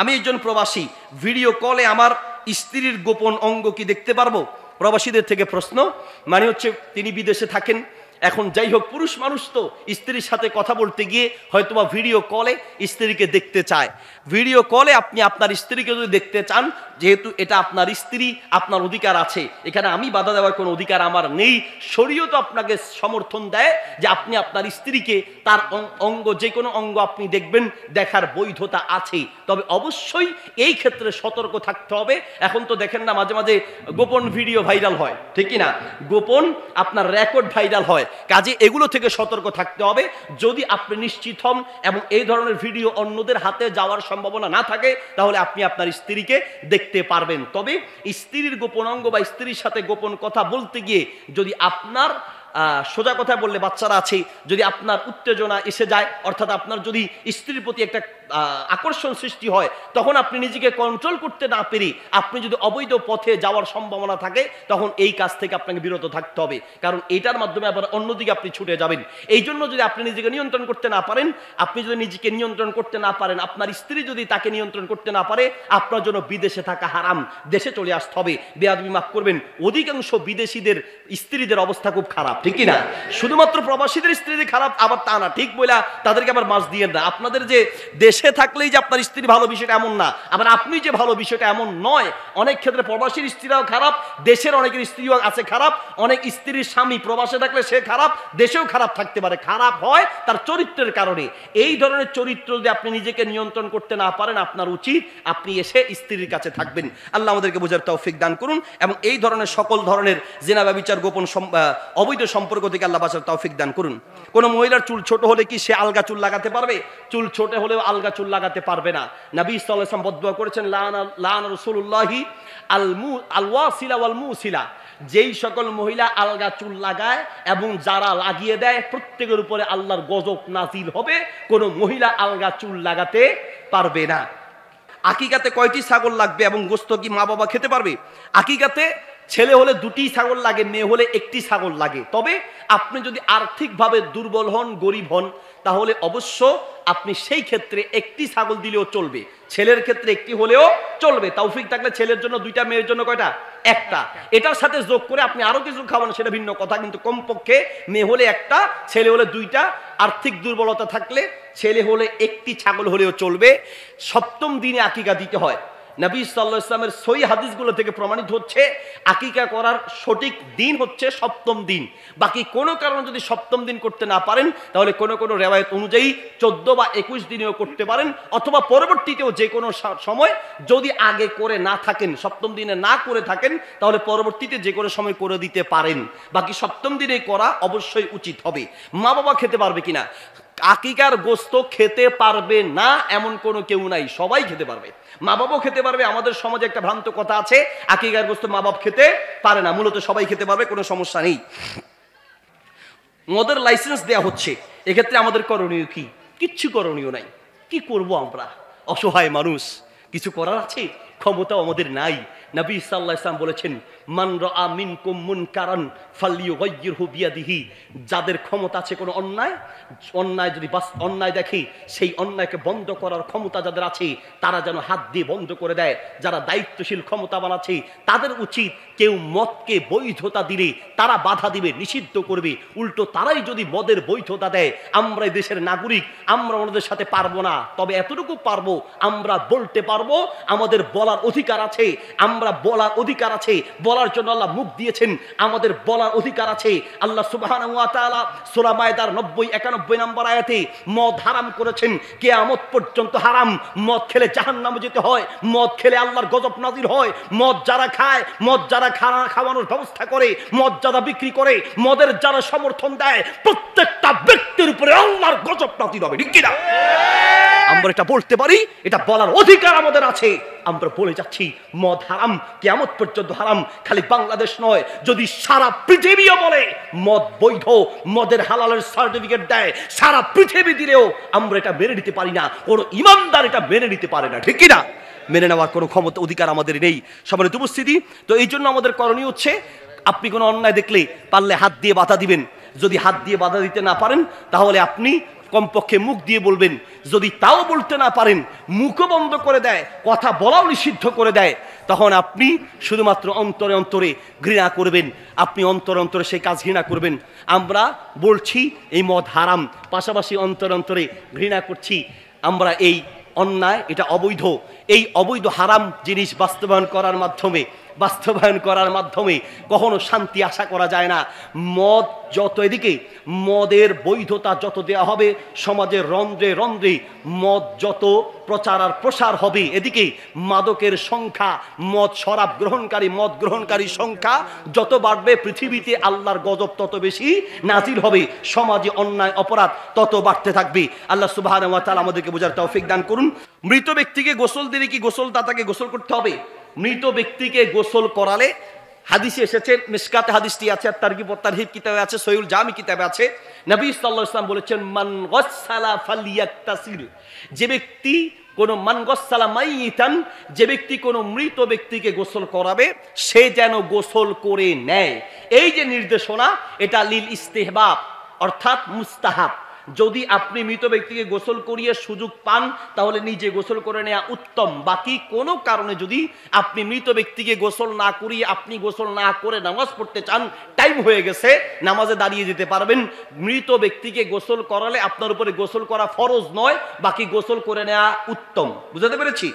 আমি একজন প্রবাসী ভিডিও কলে আমার স্ত্রীর গোপন অঙ্গ কি দেখতে পারব? প্রবাসীদের থেকে প্রশ্ন। মানে হচ্ছে তিনি বিদেশে থাকেন এখন যাই হোক, পুরুষ মানুষ তো স্ত্রীর সাথে কথা বলতে গিয়ে হয়তোবা ভিডিও কলে স্ত্রীকে দেখতে চায়। ভিডিও কলে আপনি আপনার স্ত্রীকে যদি দেখতে চান, যেহেতু এটা আপনার স্ত্রী, আপনার অধিকার আছে। এখানে আমি বাধা দেওয়ার কোনো অধিকার আমার নেই। শরীয় তো আপনাকে সমর্থন দেয় যে আপনি আপনার স্ত্রীকে তার অঙ্গ, যে কোনো অঙ্গ আপনি দেখবেন, দেখার বৈধতা আছে। তবে অবশ্যই এই ক্ষেত্রে সতর্ক থাকতে হবে। এখন তো দেখেন না, মাঝে মাঝে গোপন ভিডিও ভাইরাল হয়। ঠিক না? গোপন আপনার রেকর্ড ভাইরাল হয়। কাজে এগুলো থেকে সতর্ক থাকতে হবে। যদি আপনি নিশ্চিত হন এবং এই ধরনের ভিডিও অন্যদের হাতে যাওয়ার সম্ভাবনা না থাকে, তাহলে আপনি আপনার স্ত্রীকে দেখতে পারবেন। তবে স্ত্রীর গোপন অঙ্গ বা স্ত্রীর সাথে গোপন কথা বলতে গিয়ে যদি আপনার সোজা কথা বললে বাচ্চারা আছে, যদি আপনার উত্তেজনা এসে যায়, অর্থাৎ আপনার যদি স্ত্রীর প্রতি একটা আকর্ষণ সৃষ্টি হয়, তখন আপনি নিজেকে কন্ট্রোল করতে না পেরে আপনি যদি অবৈধ পথে যাওয়ার সম্ভাবনা থাকে, তখন এই কাজ থেকে আপনাকে বিরত থাকতে হবে। কারণ এটার মাধ্যমে আবার অন্যদিকে আপনি ছুটে যাবেন। এই জন্য যদি আপনি নিজেকে নিয়ন্ত্রণ করতে না পারেন, আপনি যদি নিজেকে নিয়ন্ত্রণ করতে না পারেন, আপনার স্ত্রী যদি তাকে নিয়ন্ত্রণ করতে না পারে, আপনার জন্য বিদেশে থাকা হারাম, দেশে চলে আসতে হবে। বেয়াদবি মাফ করবেন। অধিকাংশ বিদেশিদের স্ত্রীদের অবস্থা খুব খারাপ, ঠিক না শুধুমাত্র প্রবাসীদের স্ত্রীদের খারাপ, আবার তা না, ঠিক বইলা তাদেরকে আবার মাছ দিয়ে না। আপনাদের যে দেশে থাকলেই যে আপনার স্ত্রী ভালো বিষয়টা এমন না। আবার আপনি যে ভালো বিষয়টা এমন নয়, অনেক ক্ষেত্রে প্রবাসীর স্ত্রীরাও খারাপ, দেশের অনেকের স্ত্রীও আছে খারাপ, অনেক স্ত্রীর স্বামী প্রবাসে থাকলে সে খারাপ, দেশেও খারাপ থাকতে পারে। খারাপ হয় তার চরিত্রের কারণে। এই ধরনের চরিত্র যদি আপনি নিজেকে নিয়ন্ত্রণ করতে না পারেন, আপনার উচিত আপনি এসে স্ত্রীর কাছে থাকবেন। আল্লাহ আমাদেরকে বোঝার তৌফিক দান করুন এবং এই ধরনের সকল ধরনের জেনা ব্যবচার গোপন অবৈধ সম্পর্ক থেকে আল্লাহ বাসার তৌফিক দান করুন। কোনো মহিলার চুল ছোট হলে কি সে আলগা চুল লাগাতে পারবে? চুল ছোট হলেও আলগা চুল লাগাতে পারবে না। নবী সাল্লাম বদুয়া করেছেন, লান রসুল্লাহি আল মু আলওয়াসিলা ওয়াল মুসিলা। যেই সকল মহিলা আলগা চুল লাগায় এবং যারা লাগিয়ে দেয়, প্রত্যেকের উপরে আল্লাহর গজব নাজিল হবে। কোনো মহিলা আলগা চুল লাগাতে পারবে না। আকিকাতে কয়টি ছাগল লাগবে এবং গোস্ত কি মা বাবা খেতে পারবে? আকিকাতে ছেলে হলে দুটি ছাগল লাগে, মেয়ে হলে একটি ছাগল লাগে। তবে আপনি যদি আর্থিকভাবে দুর্বল হন, গরিব হন, তাহলে অবশ্য আপনি সেই ক্ষেত্রে একটি ছাগল দিলেও চলবে। ছেলের ক্ষেত্রে একটি হলেও চলবে। তৌফিক থাকলে ছেলের জন্য দুইটা, মেয়ের জন্য কয়টা? একটা। এটার সাথে যোগ করে আপনি আরও কিছু খাওয়ান, সেটা ভিন্ন কথা, কিন্তু কমপক্ষে মেয়ে হলে একটা, ছেলে হলে দুইটা। আর্থিক দুর্বলতা থাকলে ছেলে হলে একটি, ছাগল হলেও চলবে। সপ্তম দিনে আকিকা দিতে হয়। নবী সাল্লাহ ইসলামের সই হাদিসগুলো থেকে প্রমাণিত হচ্ছে, আকিকা করার সঠিক দিন হচ্ছে সপ্তম দিন। বাকি কোনো কারণে যদি সপ্তম দিন করতে না পারেন, তাহলে কোনো কোনো রেওয়ায়ত অনুযায়ী চোদ্দ বা একুশ দিনেও করতে পারেন, অথবা পরবর্তীতেও যে কোনো সময় যদি আগে করে না থাকেন, সপ্তম দিনে না করে থাকেন, তাহলে পরবর্তীতে যে কোনো সময় করে দিতে পারেন। বাকি সপ্তম দিনে করা অবশ্যই উচিত হবে। মা বাবা খেতে পারবে কিনা? আকিকার গোস্ত খেতে পারবে না এমন কোনো কেউ নাই, সবাই খেতে পারবে। মা বাবাও খেতে পারবে, আমাদের সমাজে একটা ভ্রান্ত কথা আছে, আকিকার গোস্ত মা বাপ খেতে পারে না, মূলত সবাই খেতে পারবে, কোনো সমস্যা নেই। মদের লাইসেন্স দেয়া হচ্ছে, এক্ষেত্রে আমাদের করণীয় কি? কিচ্ছু করণীয় নাই। কি করব আমরা? অসহায় মানুষ, কিছু করার আছে? ক্ষমতাও আমাদের নাই। নবী সাল্লাহ ইসলাম বলেছেন মান রা মিনকুম মুনকারান ফালিয়ুগাইয়িরহু বিয়াদিহি। যাদের ক্ষমতা আছে কোনো অন্যায় অন্যায় যদি বাস, অন্যায় দেখে, সেই অন্যায়কে বন্ধ করার ক্ষমতা যাদের আছে, তারা যেন হাত দিয়ে বন্ধ করে দেয়। যারা দায়িত্বশীল, ক্ষমতাবান আছে, তাদের উচিত কেউ মদকে বৈধতা দিলে তারা বাধা দিবে, নিষিদ্ধ করবে। উল্টো তারাই যদি মদের বৈধতা দেয়, আমরা এই দেশের নাগরিক, আমরা ওনাদের সাথে পারব না। তবে এতটুকু পারব, আমরা বলতে পারব, আমাদের বলার অধিকার আছে, আমরা বলার অধিকার আছে, বলার জন্য আল্লাহ মুখ দিয়েছেন। আমাদের বলার অধিকার আছে। আল্লাহ মায়দার নব্বই, একানব্বই নম্বর আয়াতে মদ হারাম করেছেন। কেয়ামত পর্যন্ত হারাম। মদ খেলে জাহান নামে যেতে হয়। মদ খেলে আল্লাহর গজব নাজির হয়। মদ যারা খায়, মদ যারা খানা খাওয়ানোর ব্যবস্থা করে, মদ যারা বিক্রি করে, মদের যারা সমর্থন দেয়, প্রত্যেকটা ব্যক্তির উপরে আল্লাহর গজব নাজির হবে আমরা এটা বলতে পারি, এটা বলার অধিকার আমাদের আছে। আমরা বলে যাচ্ছি, মদ হারাম কেমন পর্যন্ত হারাম, খালি বাংলাদেশ নয়। যদি সারা পৃথিবীও বলে, মদ বৈধ, মদের হালালের সার্টিফিকেট দেয়, সারা পৃথিবী দিলেও আমরা এটা মেনে নিতে পারি না, কোনো ইমানদার এটা মেনে নিতে পারে না, ঠিক না? মেনে নেওয়ার কোনো ক্ষমতা, অধিকার আমাদের নেই। সবার উপস্থিতি, তো এই জন্য আমাদের করণীয় হচ্ছে, আপনি কোনো অন্যায় দেখলে পারলে হাত দিয়ে বাধা দিবেন। যদি হাত দিয়ে বাধা দিতে না পারেন, তাহলে আপনি কমপক্ষে মুখ দিয়ে বলবেন, যদি তাও বলতে না পারেন, মুখও বন্ধ করে দেয়, কথা বলাও নিষিদ্ধ করে দেয়, তখন আপনি শুধুমাত্র অন্তরে অন্তরে ঘৃণা করবেন, আপনি অন্তরে অন্তরে সেই কাজ ঘৃণা করবেন। আমরা বলছি এই মদ হারাম, পাশাপাশি অন্তরে অন্তরে ঘৃণা করছি। আমরা এই অন্যায়, এটা অবৈধ। এই অবৈধ হারাম জিনিস বাস্তবায়ন করার মাধ্যমে, বাস্তবায়ন করার মাধ্যমে কখনো শান্তি আশা করা যায় না। মদ যত এদিকে মদের বৈধতা যত দেয়া হবে সমাজের রন্ধ্রে রন্ধ্রে মদ যত প্রচার আর প্রসার হবে, এদিকে মাদকের সংখ্যা, মদ শরাব গ্রহণকারী, মদ গ্রহণকারী সংখ্যা যত বাড়বে, পৃথিবীতে আল্লাহর গজব তত বেশি নাজির হবে, সমাজে অন্যায়, অপরাধ তত বাড়তে থাকবে। আল্লাহ সুবাহ আমাদেরকে বোঝার তৌফিক দান করুন। মৃত ব্যক্তিকে গোসল দিলে কি গোসল দাতাকে গোসল করতে হবে? মৃত ব্যক্তিকে গোসল করালে হাদিসে এসেছে মিসকাতে হাদিসটি আছে, আর তারগিব তারহিব কিতাবে আছে সৈউল জামি কিতাবে আছে। নবী সাল্লাল্লাহু আলাইহি ওয়াসাল্লাম বলেছেন, মান গসসালা ফালিয়াক্তাসিল যে ব্যক্তি কোন মান গসসালা মাইতান যে ব্যক্তি কোন মৃত ব্যক্তিকে গোসল করাবে, সে যেন গোসল করে নেয়। এই যে নির্দেশনা, এটা লিল ইস্তেহবাব, অর্থাৎ মুস্তাহাব। যদি আপনি মৃত ব্যক্তিকে গোসল করিয়ে সুযোগ পান, তাহলে নিজে গোসল করে নেওয়া উত্তম। বাকি কোনো কারণে যদি আপনি মৃত ব্যক্তিকে গোসল না করিয়ে আপনি গোসল না করে নামাজ পড়তে চান, টাইম হয়ে গেছে, নামাজে দাঁড়িয়ে যেতে পারবেন। মৃত ব্যক্তিকে গোসল করালে আপনার উপরে গোসল করা ফরজ নয়, বাকি গোসল করে নেওয়া উত্তম। বুঝাতে পেরেছি?